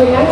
Adriana.